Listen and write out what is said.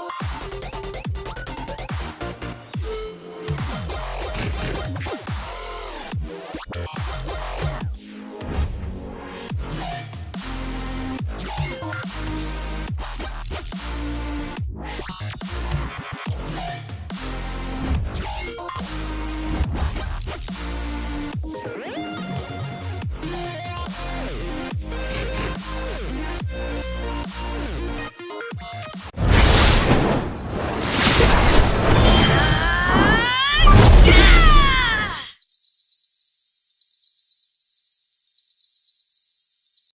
Oh.